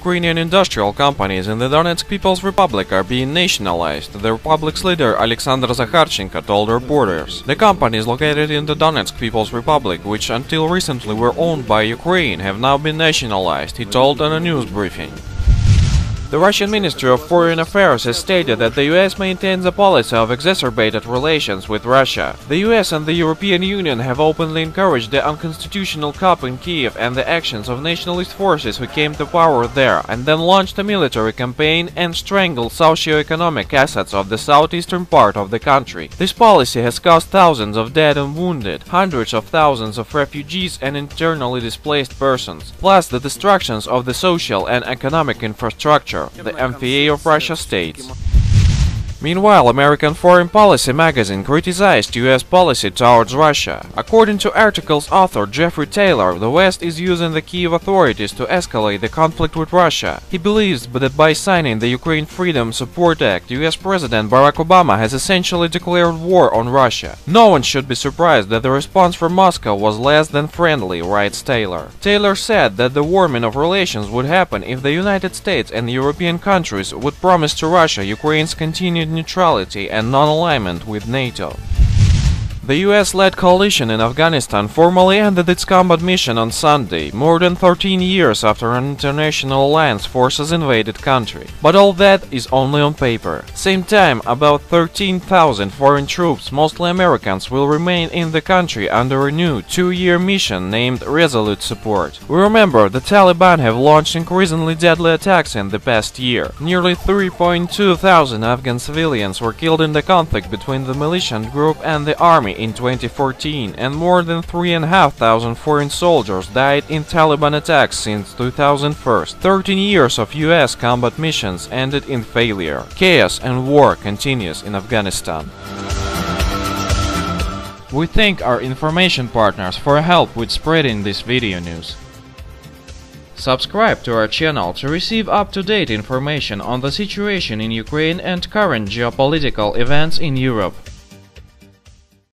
Ukrainian industrial companies in the Donetsk People's Republic are being nationalized, the republic's leader Alexander Zakharchenko told reporters. The companies located in the Donetsk People's Republic, which until recently were owned by Ukraine, have now been nationalized, he told in a news briefing. The Russian Ministry of Foreign Affairs has stated that the US maintains a policy of exacerbated relations with Russia. The US and the European Union have openly encouraged the unconstitutional coup in Kiev and the actions of nationalist forces who came to power there and then launched a military campaign and strangled socio-economic assets of the southeastern part of the country. This policy has caused thousands of dead and wounded, hundreds of thousands of refugees and internally displaced persons, plus the destructions of the social and economic infrastructure the MFA of Russia states. Meanwhile, American Foreign Policy magazine criticized US policy towards Russia. According to article's author Jeffrey Taylor, the West is using the Kiev authorities to escalate the conflict with Russia. He believes that by signing the Ukraine Freedom Support Act, US President Barack Obama has essentially declared war on Russia. No one should be surprised that the response from Moscow was less than friendly, writes Taylor. Taylor said that the warming of relations would happen if the United States and European countries would promise to Russia Ukraine's continued neutrality and non-alignment with NATO. The US-led coalition in Afghanistan formally ended its combat mission on Sunday, more than 13 years after an international alliance forces invaded country. But all that is only on paper. Same time, about 13,000 foreign troops, mostly Americans, will remain in the country under a new two-year mission named Resolute Support. We remember the Taliban have launched increasingly deadly attacks in the past year. Nearly 3.2 thousand Afghan civilians were killed in the conflict between the militant group and the army in 2014 and more than 3,500 foreign soldiers died in Taliban attacks since 2001. 13 years of US combat missions ended in failure. Chaos and war continues in Afghanistan. We thank our information partners for help with spreading this video news. Subscribe to our channel to receive up-to-date information on the situation in Ukraine and current geopolitical events in Europe.